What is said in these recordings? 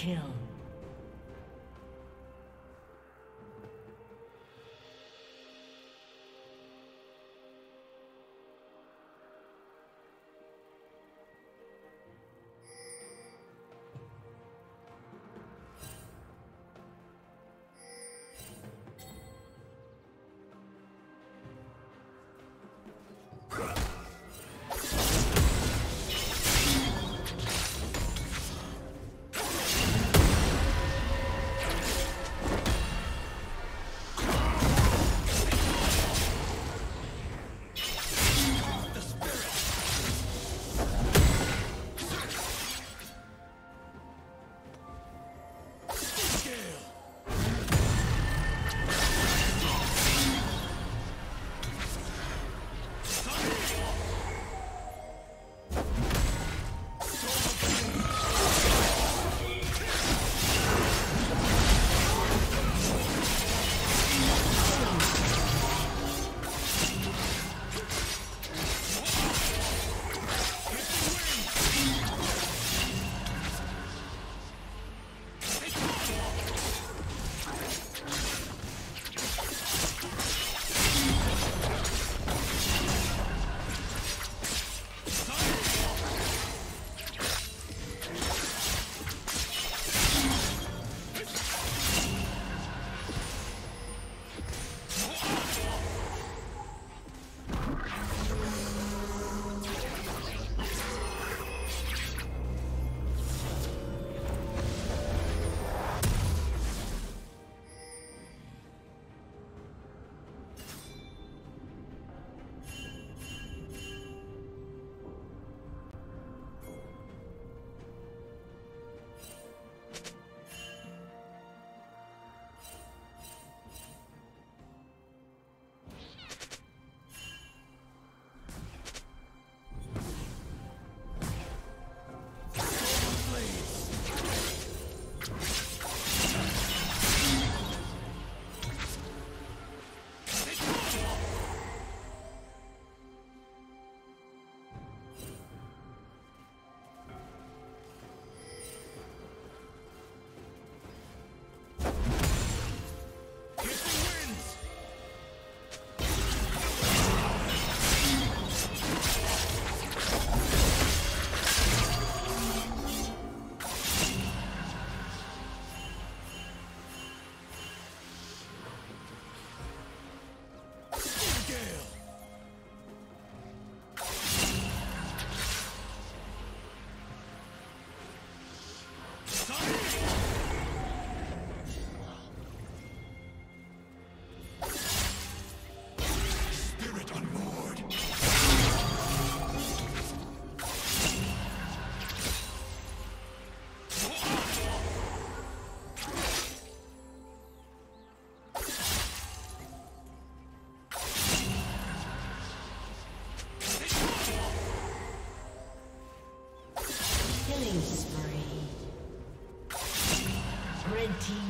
kill.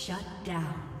Shut down.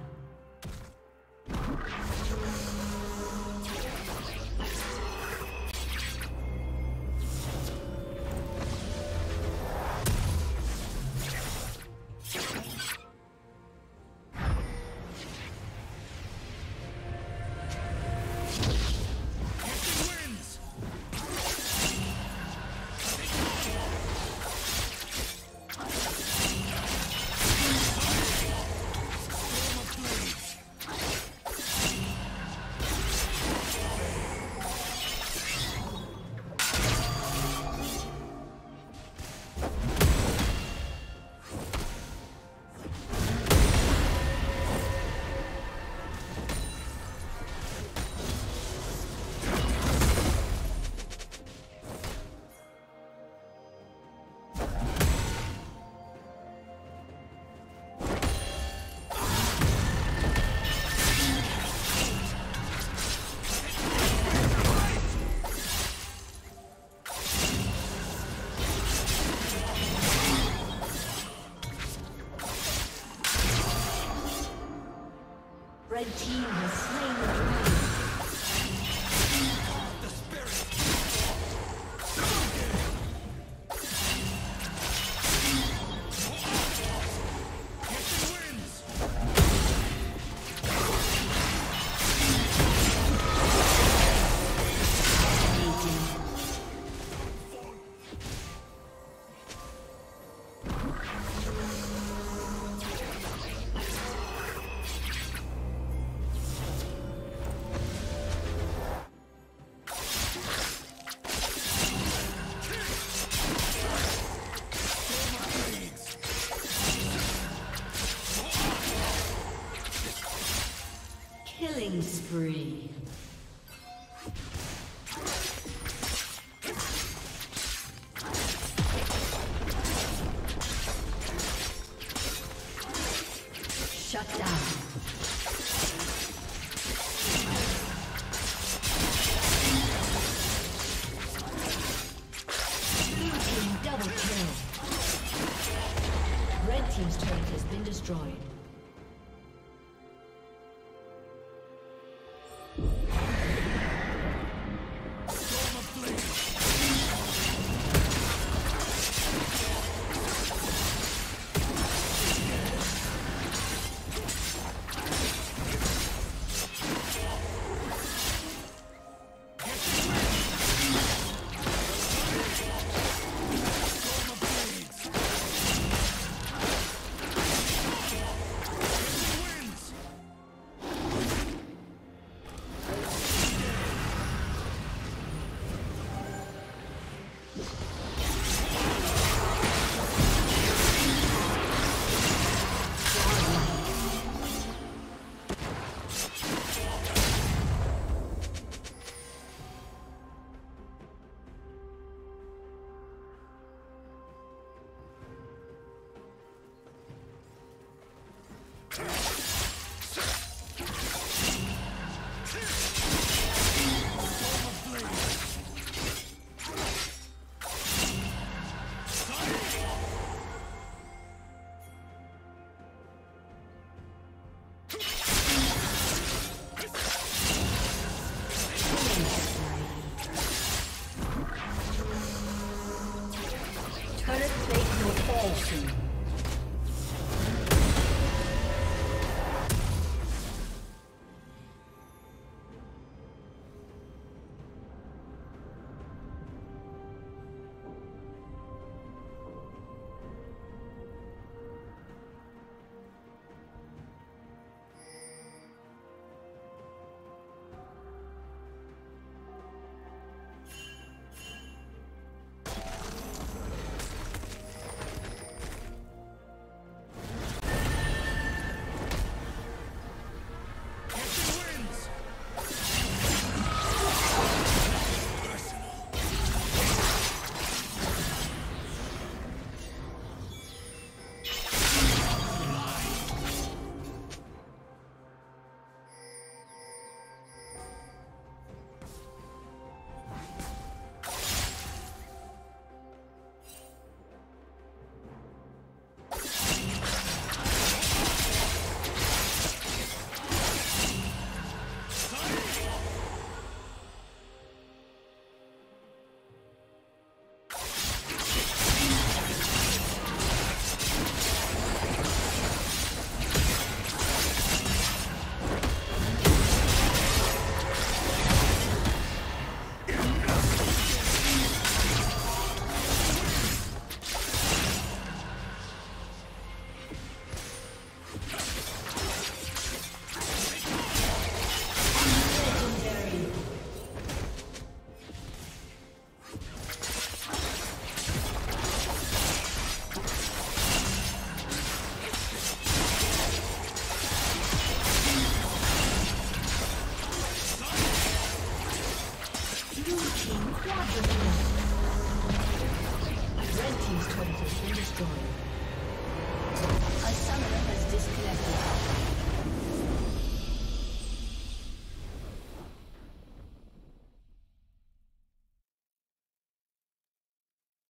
Shut down.